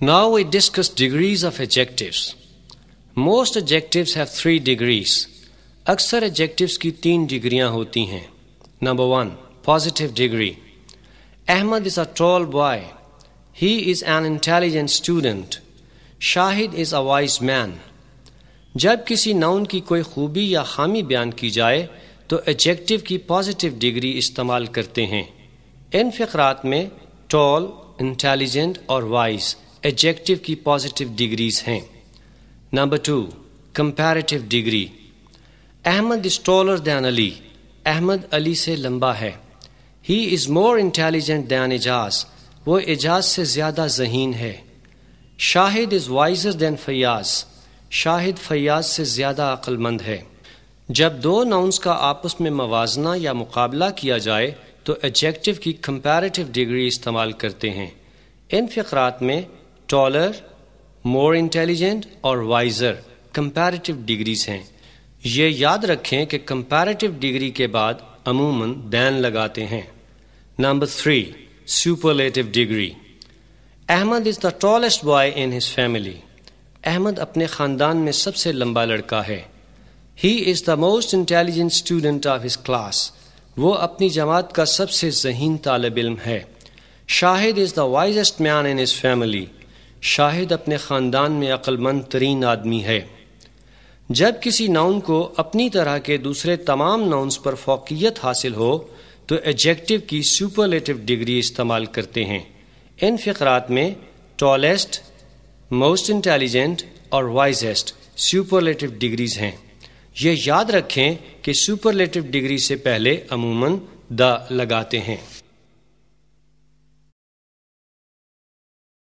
Now we discuss degrees of adjectives. Most adjectives have three degrees. اکثر adjectives کی تین ڈگریاں ہوتی ہیں number one positive degree. Ahmed is a tall boy. He is an intelligent student. Shahid is a wise man. جب کسی noun کی کوئی خوبی یا خامی بیان کی جائے تو ایجیکٹو کی پازیٹیو ڈگری استعمال کرتے ہیں ان فقرات میں ٹال انٹیلیجنٹ اور وائز ایجیکٹو کی پازیٹیو ڈگریز ہیں number two comparative degree Ahmed is taller than Ali Ahmed Ali سے لمبا ہے ہی از مور انٹیلیجنٹ دین اجاز وہ اجاز سے زیادہ ذہین ہے Shahid is wiser than Fayaz Shahid Fayaz سے زیادہ عقل مند ہے جب دو ناؤنس کا آپس میں موازنہ یا مقابلہ کیا جائے، تو ایجیکٹو کی کمپیریٹیو ڈگری استعمال کرتے ہیں۔ ان فقرات میں ٹالر مور انٹیلیجنٹ اور وائزر کمپیریٹیو ڈگریز ہیں. یہ یاد رکھیں کہ کمپیریٹیو ڈگری کے بعد عموماً دین لگاتے ہیں. Number three superlative degree Ahmed is the tallest boy in his family Ahmed اپنے خاندان میں سب سے لمبا لڑکا ہے. He is the most intelligent student of his class وہ اپنی جماعت کا سب سے ذہین طالب علم ہے. شاہد از دا وائزسٹ مین ان ہز فیملی شاہد اپنے خاندان میں عقل مند ترین آدمی ہے۔ جب کسی ناؤن کو اپنی طرح کے دوسرے تمام ناؤنس پر فوقیت حاصل ہو، تو ایجیکٹو کی سپرلیٹو ڈگری استعمال کرتے ہیں۔ ان فقرات میں ٹالسٹ موسٹ انٹیلیجنٹ اور وائزسٹ سپرلیٹو ڈگریز ہیں۔ یہ یاد رکھیں کہ سپرلیٹو ڈگری سے پہلے عموماً دا لگاتے ہیں۔